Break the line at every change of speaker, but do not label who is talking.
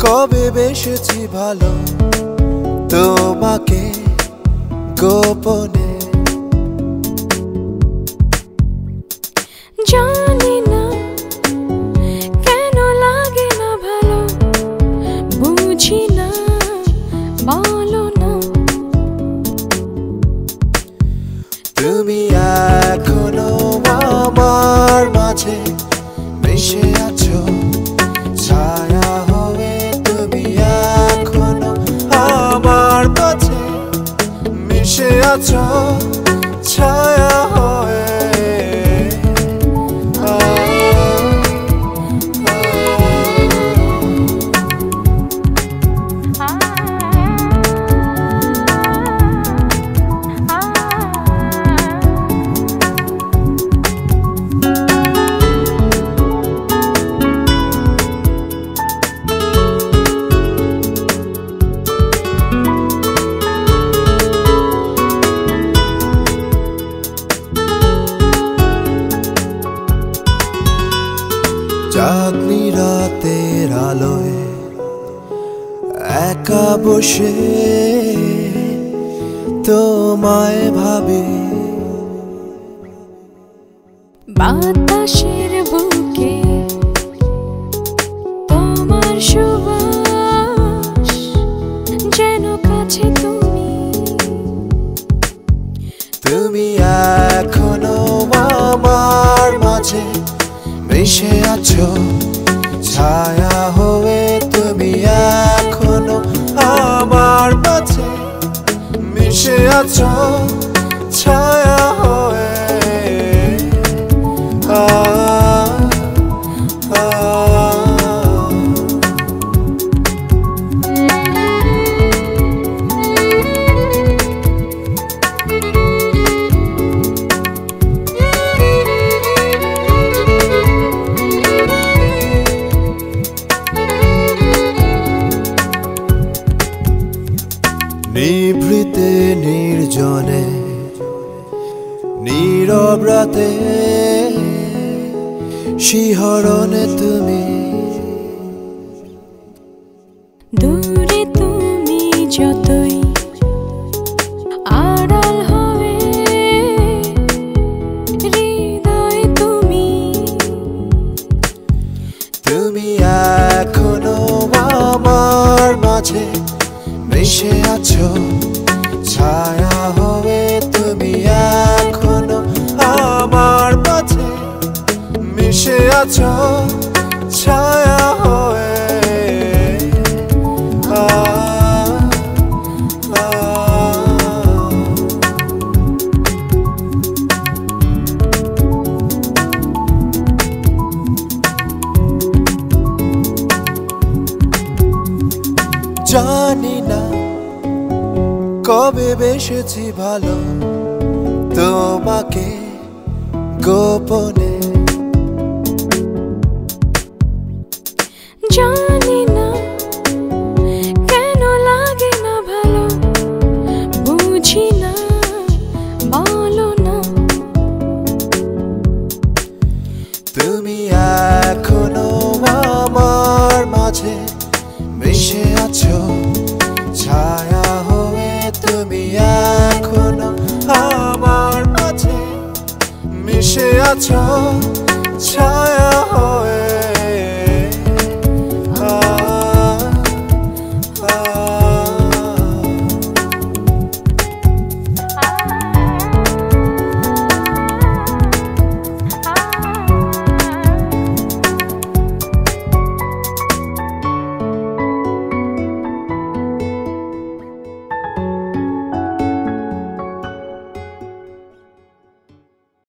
কবে বেসেছি ভালো। তোমাকে গোপনে।
জানি না কেন লাগে না ভালো। বুঝি না বলো না।
তুমি এখনও আমার মাঝে। মিশে আছো চাঁদনি রাতের আলোয় একা বসে তোমায় ভাবে।
বাতাসের বুকে তোমার সুবাস যেন কাছে তুমি।
তুমি এখনও আমার মাঝে মিশে আছো? ছায়া হয়ে তুমি এখনও আমার মাঝে মিশে আছো। ছায়া নীরব রাতে শিহরণে তুমি।
দূরে তুমি যতই আড়াল হবে হৃদয় তুমি।
তুমি এখনও আমার মাঝে মিশে আছো ছায়া মিশে আছো ছায়া হয়ে। জানি না কবে বেসেছি ভালো তোমাকে গোপনে তুমি এখনও আমার মাঝে মিশে আছো। ছায়া হয়ে তুমি এখনও আমার মাঝে মিশে আছো। ছায়া